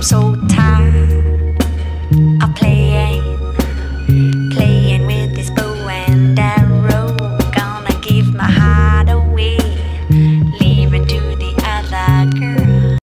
I'm so tired.